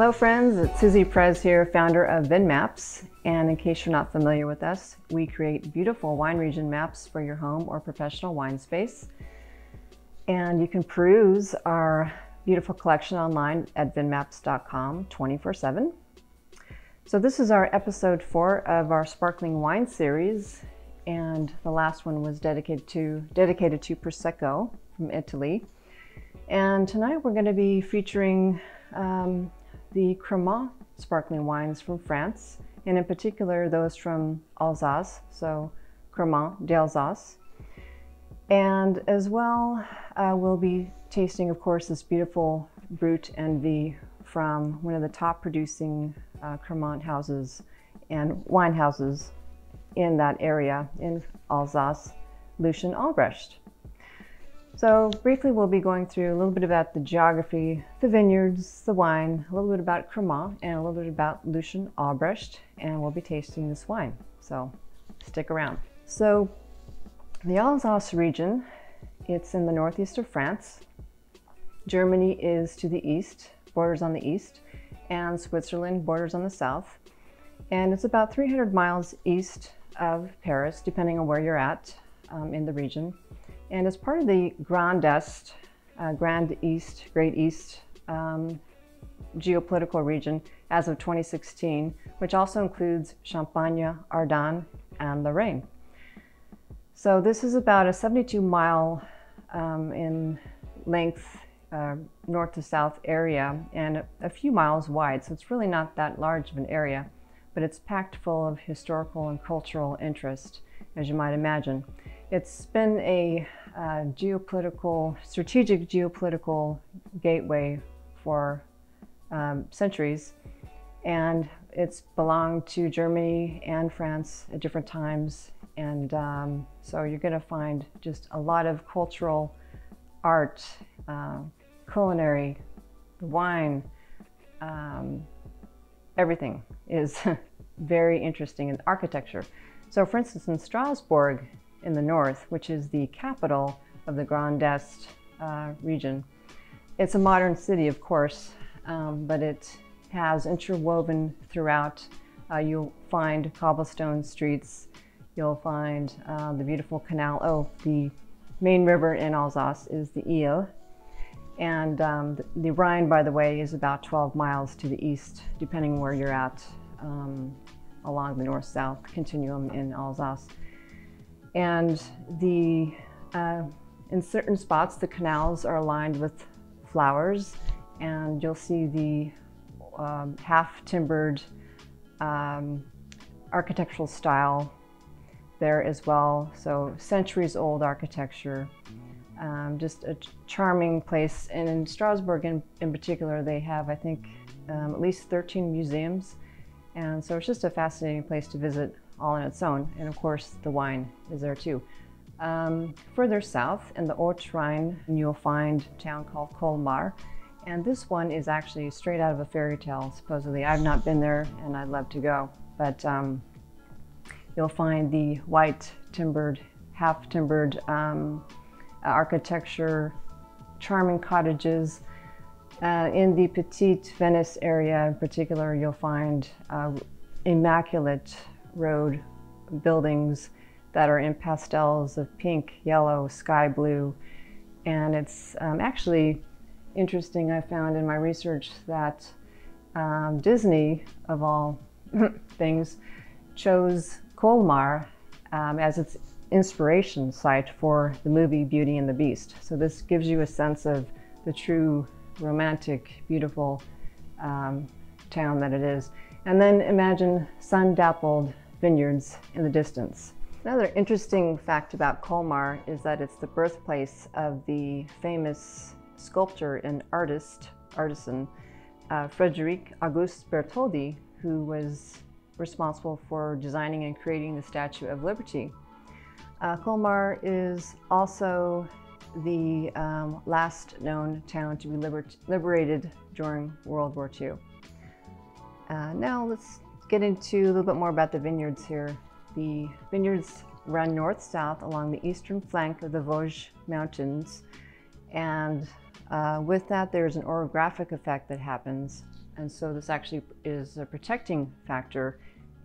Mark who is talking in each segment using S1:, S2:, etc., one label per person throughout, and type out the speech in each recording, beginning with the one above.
S1: Hello friends, it's Suzi Perez here, founder of VinMaps. And in case you're not familiar with us, we create beautiful wine region maps for your home or professional wine space. And you can peruse our beautiful collection online at vinmaps.com 24 7. So this is our episode four of our sparkling wine series. And the last one was dedicated to, dedicated to Prosecco from Italy. And tonight we're going to be featuring um, the Cremant sparkling wines from France, and in particular those from Alsace, so Cremant d'Alsace. And as well, uh, we'll be tasting, of course, this beautiful Brut NV from one of the top producing uh, Cremant houses and wine houses in that area in Alsace, Lucien Albrecht. So briefly, we'll be going through a little bit about the geography, the vineyards, the wine, a little bit about Cremant, and a little bit about Lucien Albrecht, and we'll be tasting this wine. So stick around. So the Alsace region, it's in the northeast of France. Germany is to the east, borders on the east, and Switzerland borders on the south. And it's about 300 miles east of Paris, depending on where you're at um, in the region. And as part of the Grand Est, uh, Grand East, Great East um, geopolitical region as of 2016, which also includes Champagne, Ardennes, and Lorraine. So this is about a 72 mile um, in length uh, north to south area and a few miles wide. So it's really not that large of an area, but it's packed full of historical and cultural interest, as you might imagine. It's been a uh, geopolitical, strategic geopolitical gateway for um, centuries. And it's belonged to Germany and France at different times. And um, so you're going to find just a lot of cultural art, uh, culinary, wine, um, everything is very interesting in architecture. So, for instance, in Strasbourg, in the north, which is the capital of the Grand Est uh, region. It's a modern city, of course, um, but it has interwoven throughout. Uh, you'll find cobblestone streets. You'll find uh, the beautiful canal. Oh, the main river in Alsace is the Ill. And um, the, the, Rhine, by the way, is about 12 miles to the east, depending where you're at um, along the north south continuum in Alsace. And the, uh, in certain spots, the canals are lined with flowers, and you'll see the um, half timbered um, architectural style there as well. So, centuries old architecture. Um, just a charming place. And in Strasbourg, in, in particular, they have, I think, um, at least 13 museums. And so it's just a fascinating place to visit all on its own. And of course, the wine is there too. Um, further south in the Haute Rhine, you'll find a town called Colmar. And this one is actually straight out of a fairy tale, supposedly. I've not been there and I'd love to go. But um, you'll find the white timbered, half timbered um, architecture, charming cottages. Uh, in the Petite Venice area in particular, you'll find uh, immaculate road buildings that are in pastels of pink, yellow, sky blue. And it's um, actually interesting, I found in my research that um, Disney, of all things, chose Colmar um, as its inspiration site for the movie Beauty and the Beast. So this gives you a sense of the true romantic, beautiful um, town that it is. And then imagine sun dappled vineyards in the distance. Another interesting fact about Colmar is that it's the birthplace of the famous sculptor and artist, artisan, uh, Frederic Auguste Bartholdi, who was responsible for designing and creating the Statue of Liberty. Uh, Colmar is also the um, last known town to be liber liberated during World War II. Uh, now let's get into a little bit more about the vineyards here. The vineyards run north-south along the eastern flank of the Vosges Mountains And uh, with that, there's an orographic effect that happens. And so this actually is a protecting factor.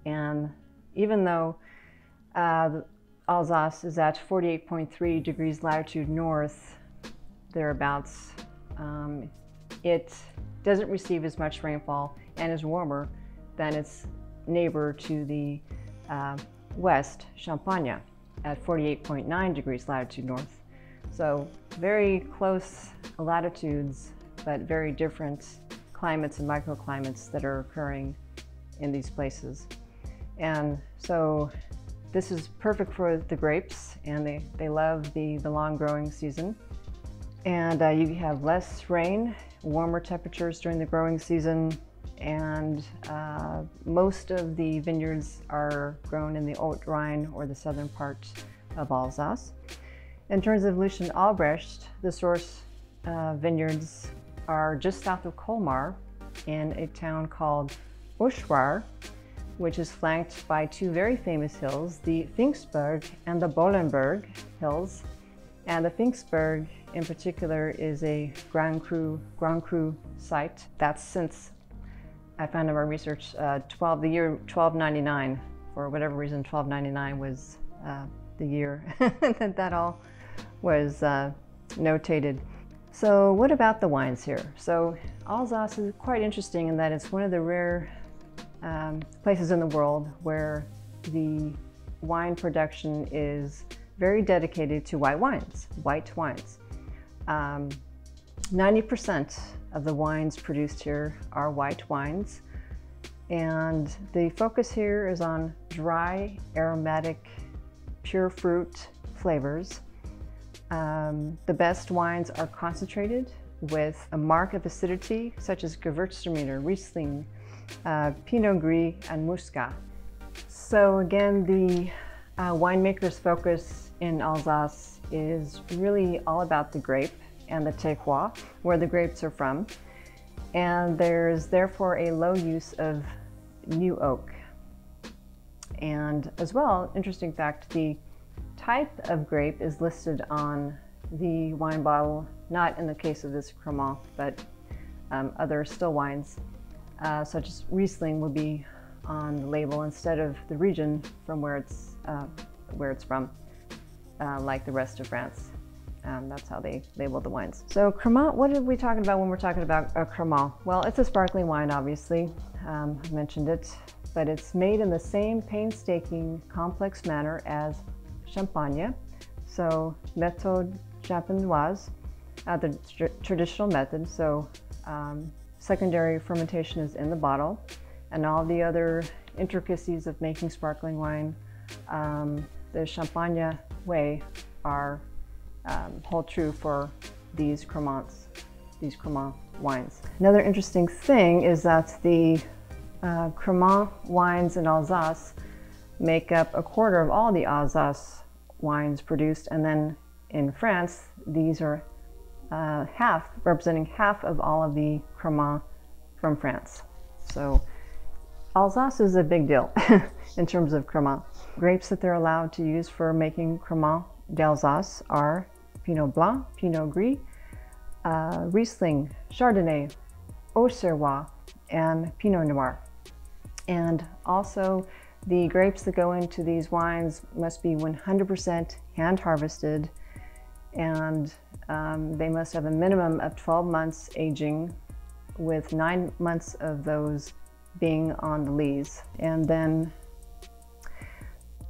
S1: And even though uh, Alsace is at 48.3 degrees latitude north, thereabouts, um, it doesn't receive as much rainfall and is warmer than its neighbor to the uh, west, Champagne, at 48.9 degrees latitude north. So very close latitudes, but very different climates and microclimates that are occurring in these places. And so this is perfect for the grapes and they, they love the, the long growing season. And uh, you have less rain, warmer temperatures during the growing season, and uh, most of the vineyards are grown in the Haute Rhine or the southern part of Alsace. In terms of Lucien Albrecht, the source uh, vineyards are just south of Colmar in a town called Orschwihr, which is flanked by two very famous hills, the Pfingstberg and the Bollenberg hills. And the Pfingstberg in particular is a Grand Cru, Grand Cru site. That's since I found in my research, uh, 12, the year 1299, for whatever reason, 1299 was uh, the year that that all was uh, notated. So what about the wines here? So Alsace is quite interesting in that it's one of the rare um, places in the world where the wine production is very dedicated to white wines, white wines. 90% um, of the wines produced here are white wines. And the focus here is on dry, aromatic, pure fruit flavors. Um, the best wines are concentrated with a mark of acidity, such as Gewürztraminer, Riesling, uh, Pinot Gris, and Muscat. So again, the uh, winemaker's focus in Alsace is really all about the grape and the terroir, where the grapes are from. And there's therefore a low use of new oak. And as well, interesting fact, the type of grape is listed on the wine bottle, not in the case of this Cremant, but um, other still wines, uh, such as Riesling will be on the label instead of the region from where it's, uh, where it's from, uh, like the rest of France. Um, that's how they label the wines. So Cremant, what are we talking about when we're talking about a Cremant? Well, it's a sparkling wine, obviously. Um, I mentioned it, but it's made in the same painstaking, complex manner as Champagne. So méthode champenoise, uh, the tr traditional method. So um, secondary fermentation is in the bottle, and all the other intricacies of making sparkling wine, um, the Champagne way, are um, hold true for these Cremants, these Cremant wines. Another interesting thing is that the uh, Cremant wines in Alsace make up a quarter of all the Alsace wines produced, and then in France, these are uh, half, representing half of all of the Cremant from France. So Alsace is a big deal in terms of Cremant. Grapes that they're allowed to use for making Cremant d'Alsace are Pinot Blanc, Pinot Gris, uh, Riesling, Chardonnay, Auxerrois, and Pinot Noir. And also the grapes that go into these wines must be 100% hand harvested and um, they must have a minimum of 12 months aging with nine months of those being on the lees. And then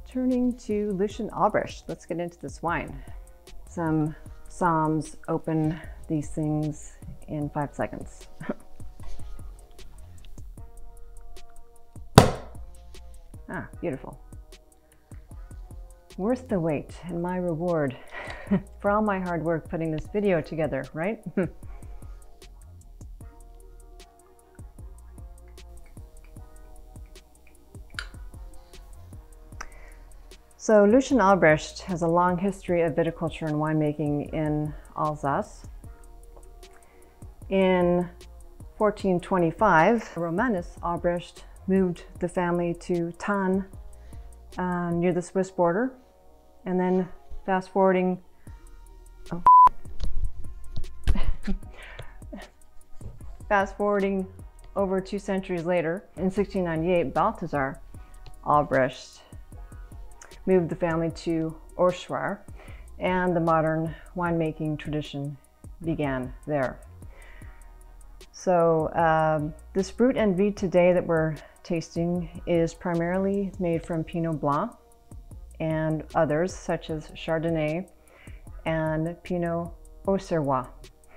S1: turning to Lucien Albrecht, let's get into this wine some Psalms open these things in five seconds. ah, beautiful. Worth the wait and my reward for all my hard work putting this video together, right? So Lucien Albrecht has a long history of viticulture and winemaking in Alsace. In 1425, Romanus Albrecht moved the family to Thann uh, near the Swiss border. And then fast forwarding, oh, Fast forwarding over two centuries later, in 1698, Balthasar Albrecht moved the family to Orschwihr, and the modern winemaking tradition began there. So um, this Brut and Vide today that we're tasting is primarily made from Pinot Blanc and others such as Chardonnay and Pinot Auxerrois.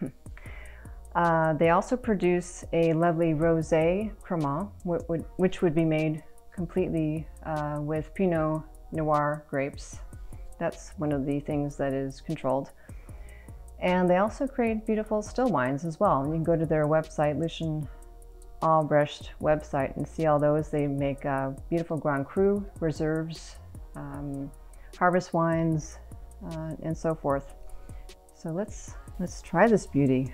S1: uh, they also produce a lovely rosé Cremant, which would be made completely uh, with Pinot Noir grapes. That's one of the things that is controlled. And they also create beautiful still wines as well. You can go to their website, Lucien Albrecht website, and see all those. They make uh, beautiful Grand Cru reserves, um, harvest wines, uh, and so forth. So let's let's try this beauty.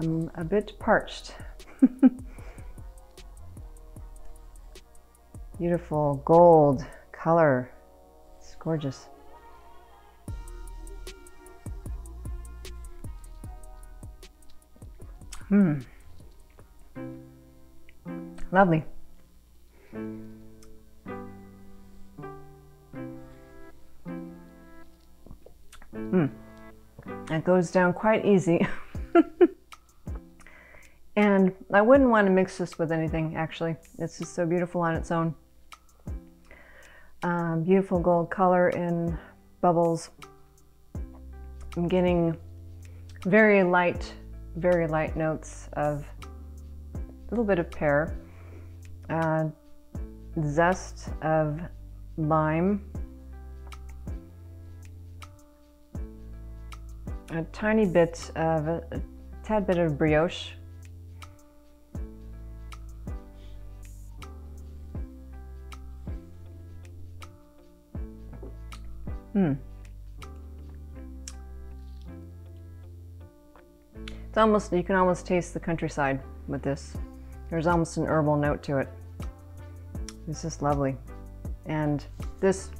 S1: I'm a bit parched. Beautiful gold color. It's gorgeous. Hmm. Lovely. Hmm. It goes down quite easy. and I wouldn't want to mix this with anything, actually. It's just so beautiful on its own. Um, beautiful gold color in bubbles. I'm getting very light very light notes of a little bit of pear, uh, zest of lime, a tiny bit of a, a tad bit of brioche. Hmm. It's almost, you can almost taste the countryside with this. There's almost an herbal note to it. It's just lovely. And this,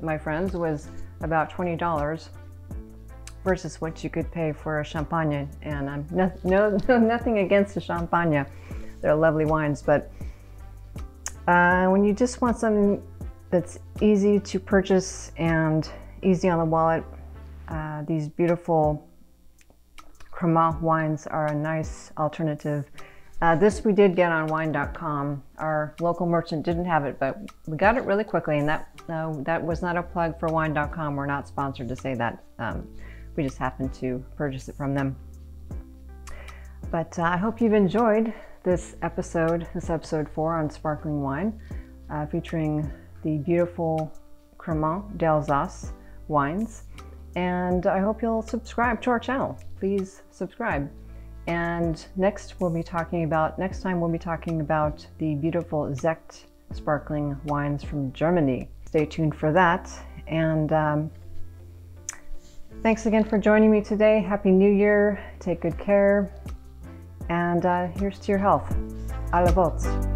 S1: my friends, was about $20 versus what you could pay for a champagne. And I'm no, no, no nothing against the champagne. They're lovely wines, but uh, when you just want something that's easy to purchase and easy on the wallet, uh, these beautiful Cremant wines are a nice alternative. Uh, this we did get on wine.com. Our local merchant didn't have it, but we got it really quickly, and that uh, that was not a plug for wine.com. We're not sponsored to say that. Um, we just happened to purchase it from them. But uh, I hope you've enjoyed this episode, this episode four on sparkling wine, uh, featuring the beautiful Cremant d'Alsace wines. And I hope you'll subscribe to our channel. Please subscribe. And next we'll be talking about, next time we'll be talking about the beautiful Sekt sparkling wines from Germany. Stay tuned for that. And um, thanks again for joining me today. Happy New Year. Take good care. And uh, here's to your health. À la.